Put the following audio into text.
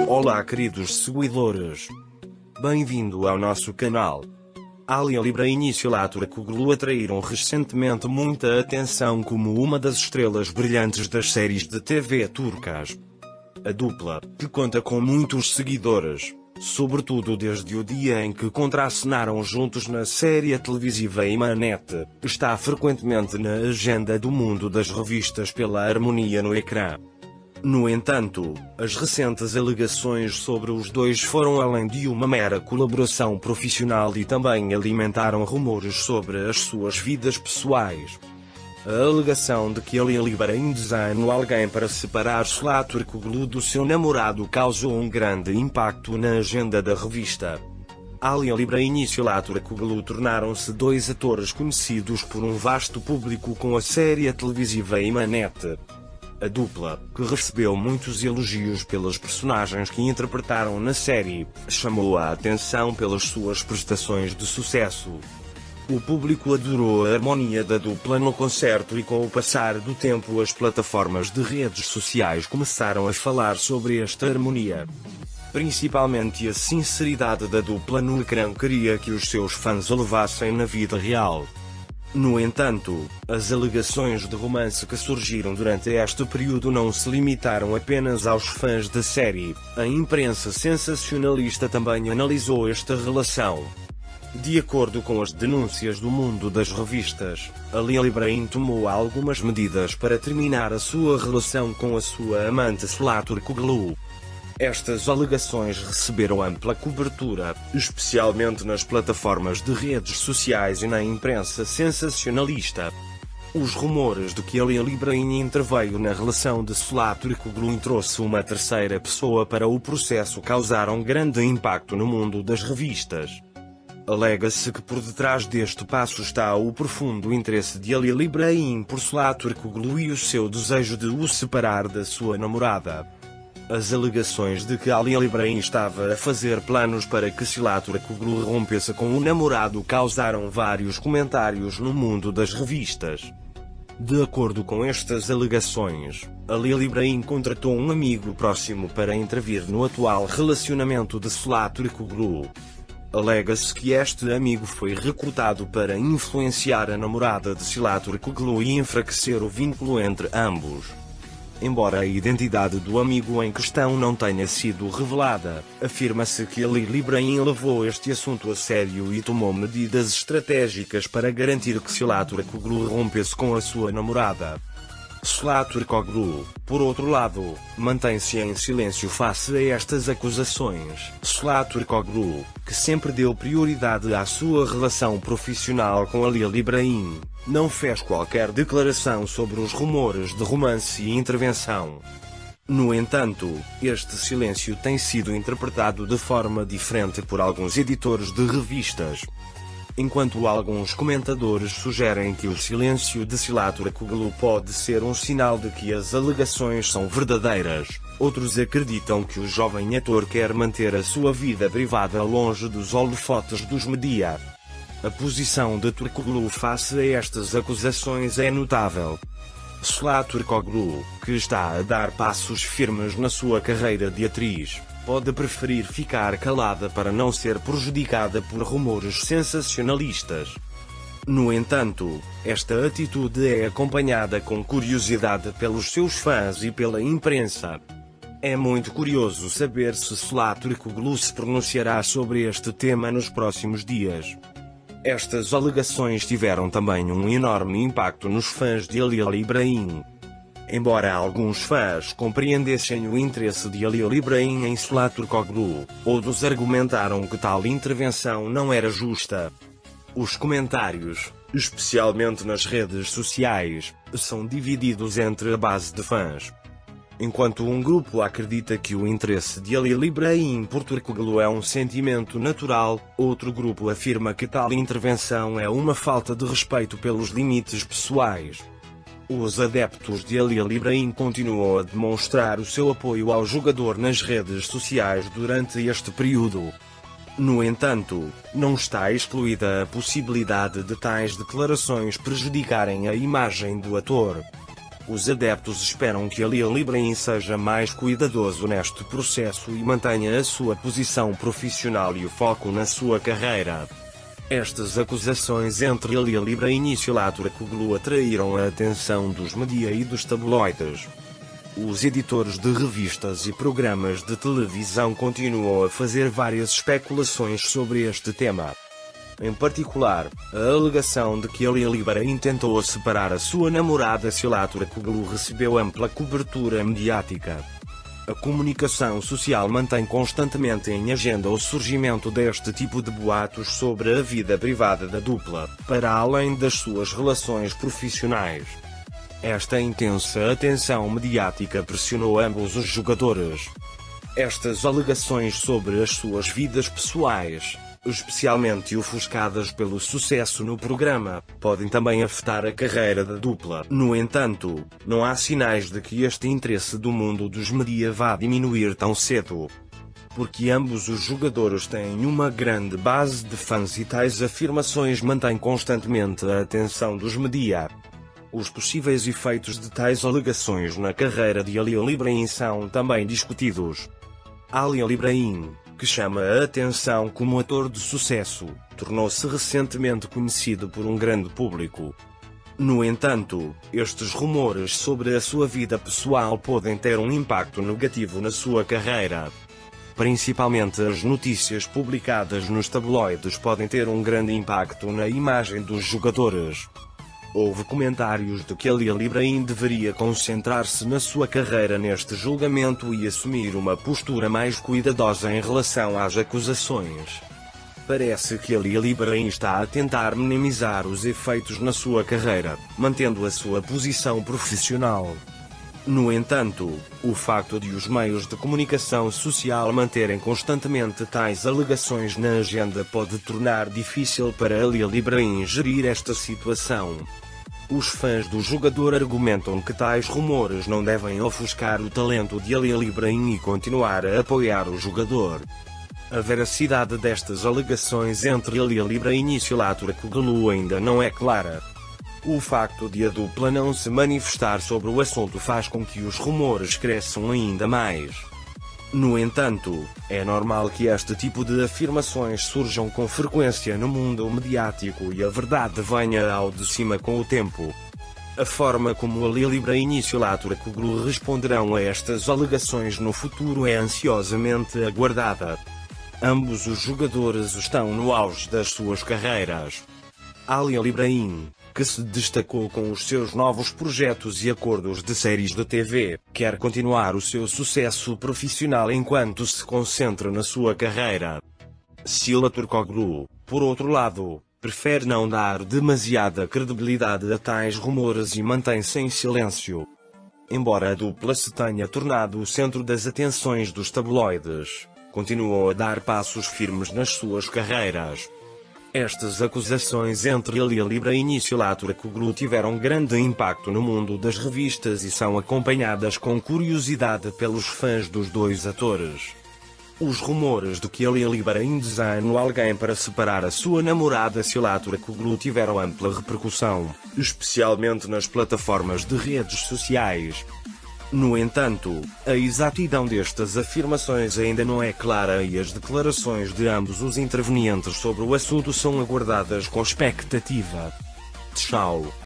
Olá queridos seguidores. Bem-vindo ao nosso canal. Ali Ibrahim e Silatura Kuglu atraíram recentemente muita atenção como uma das estrelas brilhantes das séries de TV turcas. A dupla, que conta com muitos seguidores, sobretudo desde o dia em que contracenaram juntos na série televisiva Imanete, está frequentemente na agenda do mundo das revistas pela harmonia no ecrã. No entanto, as recentes alegações sobre os dois foram além de uma mera colaboração profissional e também alimentaram rumores sobre as suas vidas pessoais. A alegação de que ele Ibrahim designou alguém para separar Slatur Kuglu do seu namorado causou um grande impacto na agenda da revista. Ali Ibrahim e Slatur Kuglu tornaram-se dois atores conhecidos por um vasto público com a série televisiva Imanete. A dupla, que recebeu muitos elogios pelas personagens que interpretaram na série, chamou a atenção pelas suas prestações de sucesso. O público adorou a harmonia da dupla no concerto e com o passar do tempo as plataformas de redes sociais começaram a falar sobre esta harmonia. Principalmente a sinceridade da dupla no ecrã queria que os seus fãs a levassem na vida real. No entanto, as alegações de romance que surgiram durante este período não se limitaram apenas aos fãs da série. A imprensa sensacionalista também analisou esta relação. De acordo com as denúncias do mundo das revistas, Ali Ibrahim tomou algumas medidas para terminar a sua relação com a sua amante Slatur Kuglu. Estas alegações receberam ampla cobertura, especialmente nas plataformas de redes sociais e na imprensa sensacionalista. Os rumores de que Ali Ibrahim interveio na relação de Solatur Kuglu trouxe uma terceira pessoa para o processo causaram grande impacto no mundo das revistas. Alega-se que por detrás deste passo está o profundo interesse de Ali Ibrahim por Solatur Kuglu e o seu desejo de o separar da sua namorada. As alegações de que Ali Ibrahim estava a fazer planos para que Silatura Kuglu rompesse com o namorado causaram vários comentários no mundo das revistas. De acordo com estas alegações, Ali Ibrahim contratou um amigo próximo para intervir no atual relacionamento de Silatura Kuglu. Alega-se que este amigo foi recrutado para influenciar a namorada de Silatur Kuglu e enfraquecer o vínculo entre ambos. Embora a identidade do amigo em questão não tenha sido revelada, afirma-se que Ali Ibrahim levou este assunto a sério e tomou medidas estratégicas para garantir que Silatur Kuglu rompesse com a sua namorada. Slatur Koglu, por outro lado, mantém-se em silêncio face a estas acusações. Slatur Koglu, que sempre deu prioridade à sua relação profissional com Ali Ibrahim, não fez qualquer declaração sobre os rumores de romance e intervenção. No entanto, este silêncio tem sido interpretado de forma diferente por alguns editores de revistas, enquanto alguns comentadores sugerem que o silêncio de Silatura Kuglu pode ser um sinal de que as alegações são verdadeiras. Outros acreditam que o jovem ator quer manter a sua vida privada longe dos holofotes dos media. A posição de Turkoglu face a estas acusações é notável. Slatur Koglu, que está a dar passos firmes na sua carreira de atriz, pode preferir ficar calada para não ser prejudicada por rumores sensacionalistas. No entanto, esta atitude é acompanhada com curiosidade pelos seus fãs e pela imprensa. É muito curioso saber se Slatur Kuglu se pronunciará sobre este tema nos próximos dias. Estas alegações tiveram também um enorme impacto nos fãs de Ali Ibrahim. Embora alguns fãs compreendessem o interesse de Ali Ibrahim em Slatur Koglu, outros argumentaram que tal intervenção não era justa. Os comentários, especialmente nas redes sociais, são divididos entre a base de fãs. Enquanto um grupo acredita que o interesse de Ali Ibrahim por Turkoglu é um sentimento natural, outro grupo afirma que tal intervenção é uma falta de respeito pelos limites pessoais. Os adeptos de Ali Ibrahim continuam a demonstrar o seu apoio ao jogador nas redes sociais durante este período. No entanto, não está excluída a possibilidade de tais declarações prejudicarem a imagem do ator. Os adeptos esperam que Alia Librain seja mais cuidadoso neste processo e mantenha a sua posição profissional e o foco na sua carreira. Estas acusações entre Librain e Silatura Kuglu atraíram a atenção dos media e dos tabloides. Os editores de revistas e programas de televisão continuam a fazer várias especulações sobre este tema. Em particular, a alegação de que Alia Librain tentou separar a sua namorada Silatura Kuglu recebeu ampla cobertura mediática. A comunicação social mantém constantemente em agenda o surgimento deste tipo de boatos sobre a vida privada da dupla, para além das suas relações profissionais. Esta intensa atenção mediática pressionou ambos os jogadores. Estas alegações sobre as suas vidas pessoais, especialmente ofuscadas pelo sucesso no programa, podem também afetar a carreira da dupla. No entanto, não há sinais de que este interesse do mundo dos media vá diminuir tão cedo. Porque ambos os jogadores têm uma grande base de fãs e tais afirmações mantêm constantemente a atenção dos media. Os possíveis efeitos de tais alegações na carreira de Ali Librain são também discutidos. Ali Librain, que chama a atenção como ator de sucesso, tornou-se recentemente conhecido por um grande público. No entanto, estes rumores sobre a sua vida pessoal podem ter um impacto negativo na sua carreira. Principalmente as notícias publicadas nos tabloides podem ter um grande impacto na imagem dos jogadores. Houve comentários de que Alia Librain deveria concentrar-se na sua carreira neste julgamento e assumir uma postura mais cuidadosa em relação às acusações. Parece que Alia Librain está a tentar minimizar os efeitos na sua carreira, mantendo a sua posição profissional. No entanto, o facto de os meios de comunicação social manterem constantemente tais alegações na agenda pode tornar difícil para Alia Librain gerir esta situação. Os fãs do jogador argumentam que tais rumores não devem ofuscar o talento de Alia Librain e continuar a apoiar o jogador. A veracidade destas alegações entre Alia Librain e Silatura Kuglu ainda não é clara. O facto de a dupla não se manifestar sobre o assunto faz com que os rumores cresçam ainda mais. No entanto, é normal que este tipo de afirmações surjam com frequência no mundo mediático e a verdade venha ao de cima com o tempo. A forma como a Lilibra e Latura Kuglu responderão a estas alegações no futuro é ansiosamente aguardada. Ambos os jogadores estão no auge das suas carreiras. Ali Libraim, que se destacou com os seus novos projetos e acordos de séries de TV, quer continuar o seu sucesso profissional enquanto se concentra na sua carreira. Sila Turkoglu, por outro lado, prefere não dar demasiada credibilidade a tais rumores e mantém-se em silêncio. Embora a dupla se tenha tornado o centro das atenções dos tabloides, continuam a dar passos firmes nas suas carreiras. Estas acusações entre ele e a Libra Kuglu tiveram grande impacto no mundo das revistas e são acompanhadas com curiosidade pelos fãs dos dois atores. Os rumores de que ele e a Libra indesejam alguém para separar a sua namorada Silatura Kuglu tiveram ampla repercussão, especialmente nas plataformas de redes sociais. No entanto, a exatidão destas afirmações ainda não é clara e as declarações de ambos os intervenientes sobre o assunto são aguardadas com expectativa. Tchau.